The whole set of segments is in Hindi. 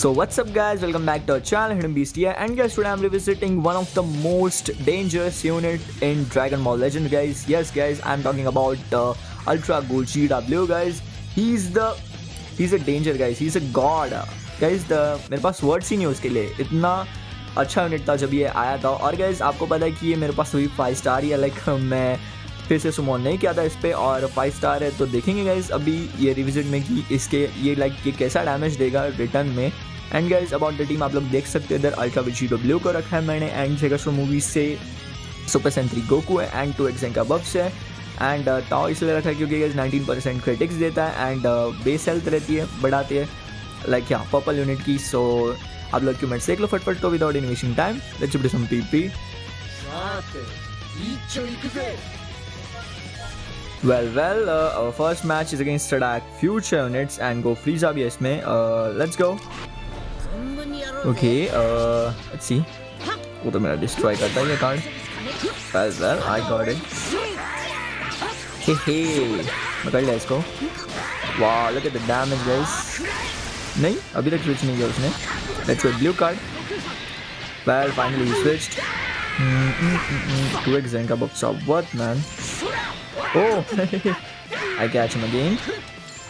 So what's up guys, welcome back to our channel Hidden Beast here and guys today I'm revisiting one of the most dangerous unit in Dragon Ball Legend guys. Yes guys, I'm talking about uh, Ultra Gold GW guys. He's the he's a danger guys, he's a god. Guys the मेरे पास वर्ड्स ही नहीं उसके लिए इतना अच्छा यूनिट था जब ये आया था और गाइज़ आपको पता है कि ये मेरे पास वही फाइव स्टार ही है लाइक मैं फिर से सुमोन नहीं किया था इस पर और फाइव स्टार है तो देखेंगे गाइज़ अभी ये रिविजिट में कि इसके ये लाइक ये कैसा डैमेज देगा रिटर्न में and guys about the team आप लोग देख सकते हैं इधर अल्ट्रा विची ब्लू को रखा है मैंने एंड जेगसो मूवी से सुपर सेंट्री गोकू है एंड टू एक्सेंक का बफ्स है एंड ताओ इसलिए रखा है क्योंकि गाइज़ नाइनटीन परसेंट क्रिटिक्स देता है एंड बेस हेल्थ रहती है बढ़ाती है लाइक यहाँ पर्पल यूनिट की सो आप लोग क्यों देख लो फटफट तो without investing time let's do some PP Well, well, uh, our first match is against Stadak Future Units and भी है इसमें. Uh, let's go. Okay, uh, let's see. वो तो मेरा destroy करता है ये card. Well, well, I got it. Hey, hey, कर लिया इसको. Wow, look at the damage, guys. नहीं, अभी तक switch नहीं किया उसने. Let's go blue card. Well, finally he switched. Mm -mm -mm -mm. Two X Zenka buffs are what, man? Oh, I catch him again.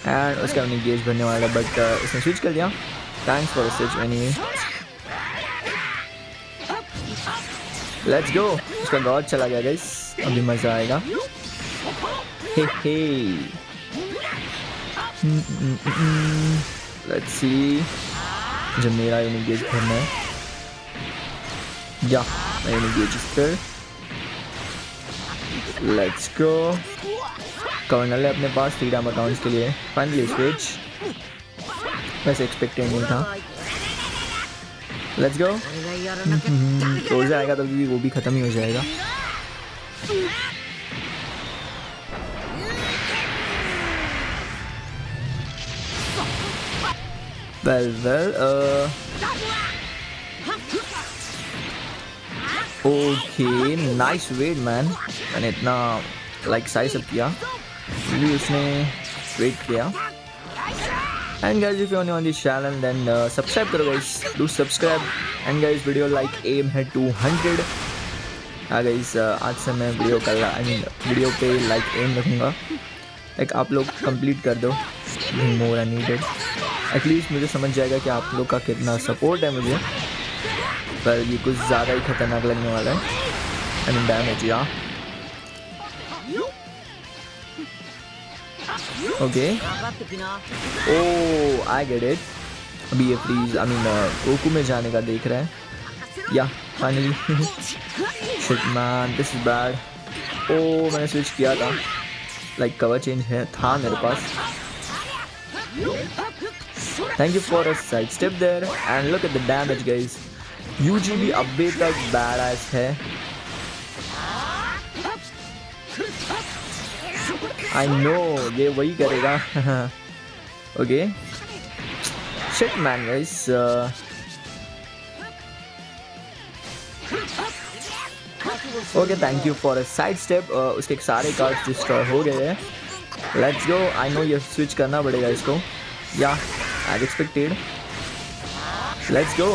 And उसका अपनी गेज भरने वाला बट uh, इसने स्विच कर दिया thanks for switch anyway let's go उसका गॉड चला गया गाइस अभी मज़ा आएगा हे हे लेट्स सी जब मेरा यूनिक गेज भरना है। या मैं यूनिक गेज इस पर। लेट्स गो कर्नल है अपने पास थ्री डाम अकाउंट्स के लिए। फाइनली स्विच वैसे एक्सपेक्टेड नहीं था। लेट्स गो रोज़ आएगा तो भी वो भी ख़त्म ही हो जाएगा। Well uh okay nice wait man मैंने इतना लाइक साइज़ अप किया। भी उसने वेट किया। And guys if you on this channel then subscribe करो guys do subscribe and guys video like aim है 200 हाँ गाइस आज से मैं वीडियो कर आई मीन वीडियो पे लाइक एम रखूँगा। लाइक आप लोग कंप्लीट कर दो। मोर आई नीडेड एटलीस्ट मुझे समझ जाएगा कि आप लोग का कितना सपोर्ट है मुझे। पर ये कुछ ज़्यादा ही खतरनाक लगने वाला है। आई मीन डैमेज या okay oh I get it अभी ये प्लीज़ आई मीन गोकू में जाने का देख रहा है। या finally shit man this is bad oh मैंने स्विच किया था। लाइक कवर चेंज है, था मेरे पास। Thank you for a side step there and look at the damage guys UGB अभी तक बैड है। आई नो ये वही करेगा okay shit man guys okay thank you for a side step उसके सारे कार्ड्स डिस्ट्रॉय हो गए हैं लेट्स गो आई नो ये स्विच करना पड़ेगा इसको या as expected let's go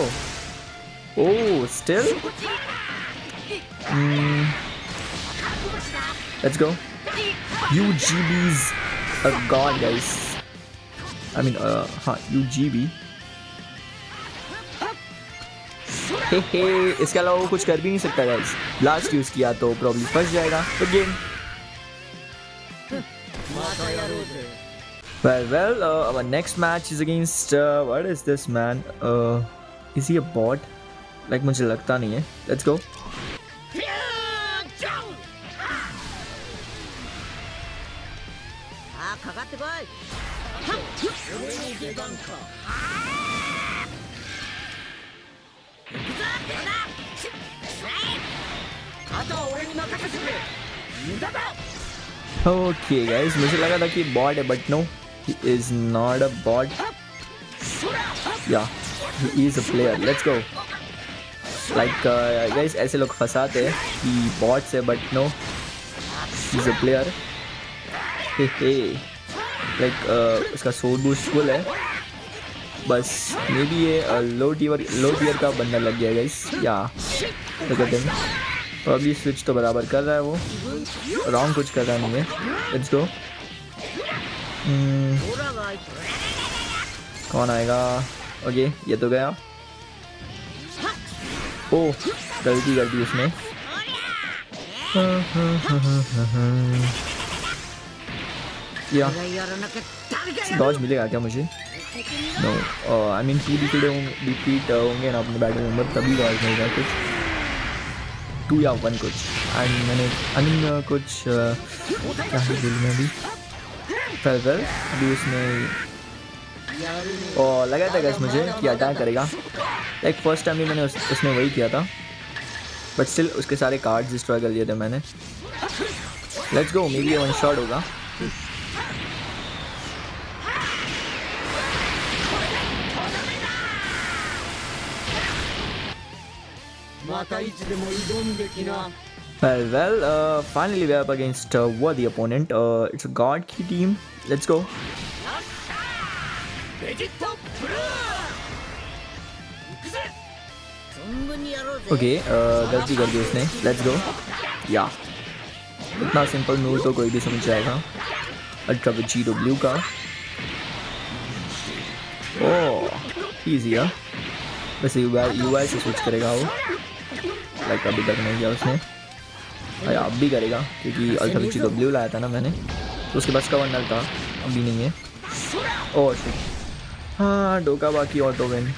Oh, still? Mm. Let's go. UGB's a god, guys. I mean, uh, हाँ, UGB. हे हे इसके अलावा वो कुछ कर भी नहीं सकता गाइस ब्लास्ट यूज किया तो प्रॉब्लम फंस जाएगा तो game well well uh, our next match is against uh, what is this man uh, is he a bot like मुझे लगता नहीं है Okay guys मुझे लगा था कि बॉट है but no he is not a bot या he is a player let's go like guys ऐसे लोग फंसाते हैं कि बॉट्स है but no is a player hey hey like उसका सोल बूस्ट फुल है। बस मे बी ये लो टीयर लो टीयर का बंदा लग गया गाइस या कहते हैं प्रॉब्ली स्विच तो बराबर कर रहा है वो। रॉन्ग कुछ कर रहा नहीं है। लेट्स गो कौन आएगा। ओके ये तो गया। ओ गलती कर दी उसने। या डॉज मिलेगा क्या मुझे? No I mean to defeat defeat होंगे ना अपने बैटल मेंबर तभी डॉज मिलेगा कुछ। टू या वन कुछ। एंड मैंने आई मीन कुछ क्या है दिल में भी फर्दर अभी उसने और लगा था गैस मुझे कि अटैक करेगा। लाइक फ़र्स्ट टाइम भी मैंने उस, उसने वही किया था। बट स्टिल उसके सारे कार्ड्स डिस्ट्रॉय कर लिए थे मैंने। Let's go maybe one shot होगा। Well, well, uh, finally we are up against a worthy opponent. Uh, it's a God Key team. Let's go. Okay uh, गलती कर दी उसने लेट्स गो या इतना सिंपल मूव तो कोई भी समझ जाएगा अल्ट्रा जी डब्ल्यू का ओह इजी है वैसे यू आई से स्विच करेगा वो लाइक अभी तक नहीं किया उसने। अरे अब भी करेगा क्योंकि अल्ट्रा जी डब्ल्यू लाया था ना मैंने। तो उसके पास का वनर था अभी नहीं है। ओह शिट हाँ डोका बाकी ऑटो विन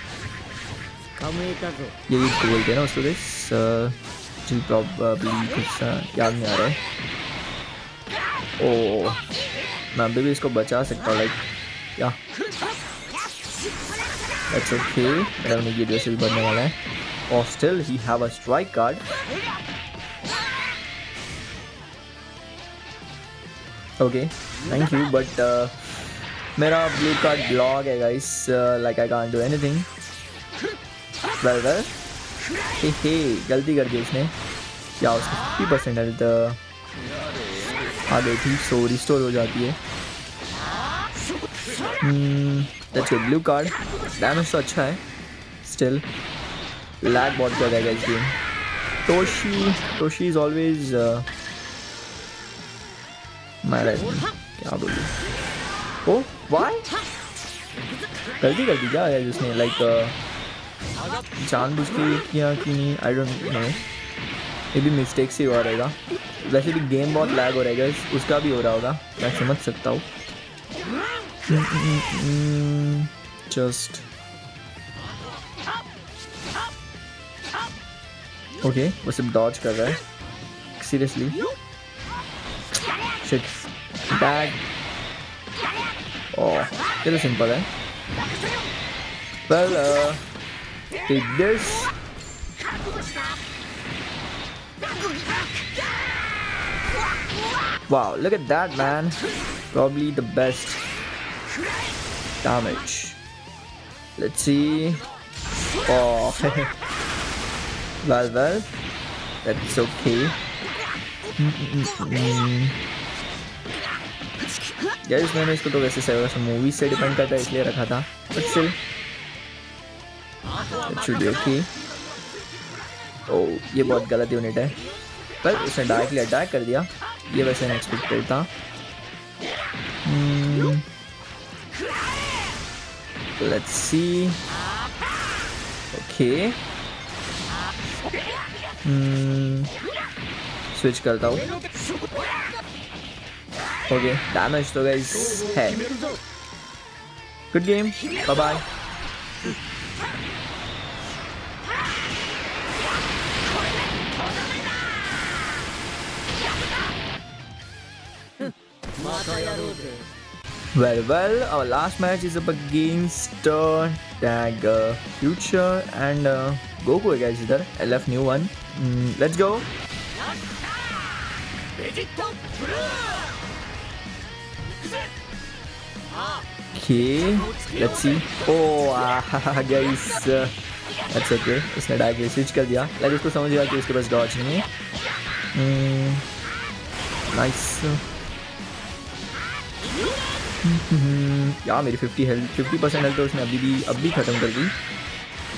यही बोलते हैं ना उसको दिस जी प्रॉब्ली कुछ याद नहीं आ रहा है। ओ मैं अभी भी इसको बचा सकता हूँ लाइक या दैट्स ओके मेरा उन्हें ये ड्रेस भी बनने वाला है। और still he have a strike card okay thank you but मेरा ब्लू कार्ड ब्लॉग है guys like I can't do anything well well hey hey गलती कर दी उसने क्या उसकी फिफ्टी परसेंट हेल्थ आ गई थी सो रिस्टोर हो जाती है that's good blue card damage तो अच्छा है स्टिल लैग बहुत कर रहेगा इस game Toshi Toshi is always मारा क्या बोलूँ? ओ वाई गलती कर दी क्या उसने लाइक like, जानबूझ के किया कि नहीं? आई डोंट नो ये भी मिस्टेक से हुआ रहेगा। वैसे भी गेम बहुत लैग हो रहेगा उसका भी हो रहा होगा। मैं समझ सकता हूँ। जस्ट ओके वो सिर्फ डॉज कर रहा है सीरियसली शिट बैग ओह ये तो सिंपल है well well, uh, Take this. Wow, look at that, man. Probably the best damage. Let's see. Oh, well, well, that's okay. Guys, मैंने इसको तो वैसे से मूवी से डिपेंड करता है इसलिए रखा था। But still should be okay. Oh, ये बहुत गलत यूनिट है। पर उसने डायरेक्टली अटैक कर दिया। ये वैसे अनएक्सपेक्टेड था। लेट्स सी ओके स्विच करता हूँ ओके डैमेज तो गाइस है good game bye Well, well, our last match is up against uh, Tag uh, Future and uh, Goku guys इधर LF new one. Mm, let's go. Okay, let's see. Oh, ah, guys. That's okay. उसने डायरेक्टली स्विच कर दिया लाइक उसको समझ गया कि उसके पास डॉज नहीं है नाइस या मेरी 50 हेल्थ 50 परसेंट हेल्थ तो उसने अभी भी अभी ख़त्म कर दी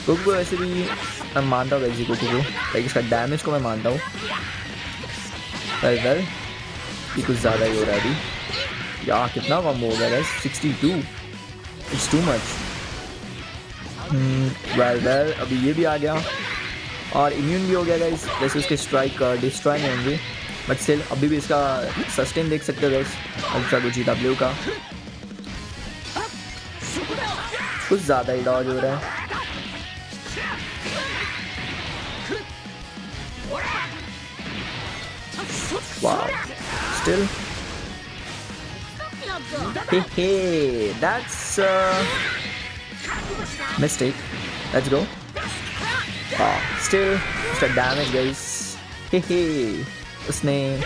गोकू को वैसे भी मैं मानता हूँ गोकू को। लाइक इसका डैमेज को मैं मानता हूँ। वेल वेल ये कुछ ज़्यादा ही हो रहा है अभी। या कितना कम हो गया sixty two it's too much well well अभी ये भी आ गया। और इम्यून भी हो गया गाइस जैसे उसके स्ट्राइक डिस्ट्रॉय नहीं होंगे। बट स्टिल अभी भी इसका सस्टेन देख सकते हो गाइस अल्ट्रा गुजी डब्ल्यू का। कुछ ज़्यादा ही डॉज हो रहा है। Still. Hey, hey, that's a mistake. Let's go. Wow. Still, extra damage, guys. Hey, hey. उसने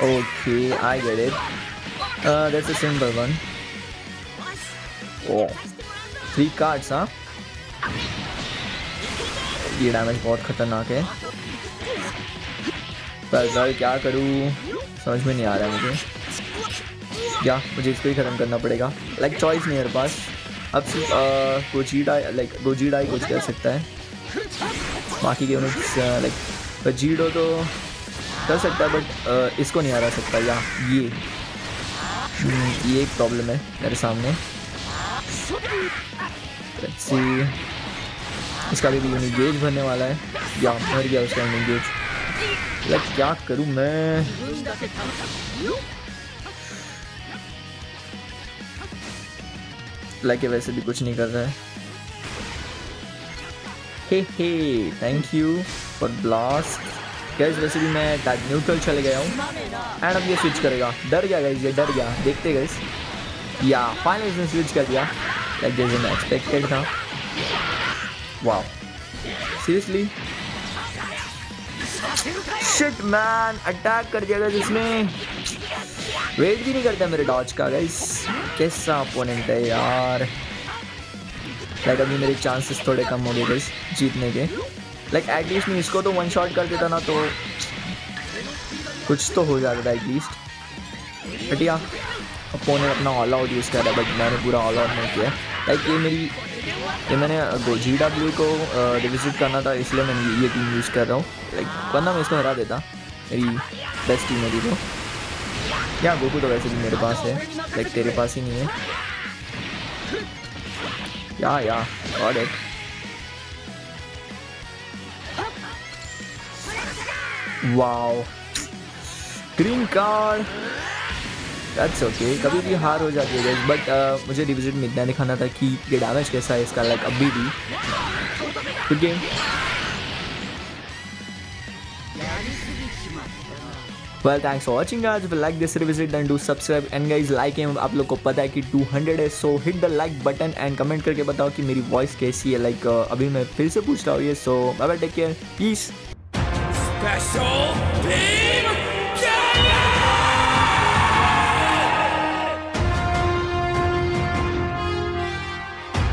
Okay, I get it. Uh, that's a simple one. Oh, three cards, huh? ये डैमेज बहुत खतरनाक है पर क्या करूँ? समझ में नहीं आ रहा है मुझे। क्या मुझे इसको ही ख़त्म करना पड़ेगा। लाइक चॉइस नहीं मेरे पास। अब सिर्फ़ गोजीडा लाइक गोजीडा ही कुछ कर सकता है। बाकी के लाइक जीडो तो कर सकता है बट इसको नहीं हरा सकता। या ये। हम्म, ये एक प्रॉब्लम है मेरे सामने। इसका भी यूनिक गेज भरने वाला है। या भर गया उसका यूनिक गेज लाइक क्या करूँ मैं? लाइक वैसे भी कुछ नहीं कर रहा है। Hey hey thank you for blast guys वैसे भी मैं न्यूट्रल चले गया हूँ। एंड अब ये स्विच करेगा। डर गया गैस ये डर गया। देखते गैस या फाइनल इसने स्विच कर दिया। लाइक जैसे मैं एक्सपेक्टेड था। Wow. Seriously? Shit man attack कर दिया गया जिसने। वेट भी नहीं करता मेरे डॉज का गाइस कैसा अपोनेंट है यार। लाइक अभी मेरे चांसेस थोड़े कम हो गए गाइस जीतने के। लाइक एटलीस्ट मैं इसको तो वन शॉट कर देता ना तो कुछ तो हो जाता था एटलीस्ट बट या अपोनेंट अपना ऑल आउट यूज़ कर रहा है बट मैंने पूरा ऑल आउट नहीं किया। लाइक ये मेरी ये मैंने जी डब्ल्यू को रिविजिट करना था, इसलिए मैं ये टीम यूज़ कर रहा हूँ। लाइक वरना मैं इसको हरा देता, मेरी बेस्ट टीम मेरी तो क्या गोकू तो वैसे भी मेरे पास है? लाइक तेरे पास ही नहीं है। Yeah yeah got it wow green card that's okay कभी भी हार हो जाती है बट uh, मुझे रिविजिट में इतना दिखाना था कि ये डैमेज कैसा है इसका लाइक अभी भी. Good game well thanks for watching आज like this revisit and do subscribe and guys like है आप लोग को पता है कि 200 है so hit the like button and comment करके बताओ कि मेरी वॉइस कैसी है. लाइक like, uh, अभी मैं फिर से पूछ रहा हूँ ये so bye take care special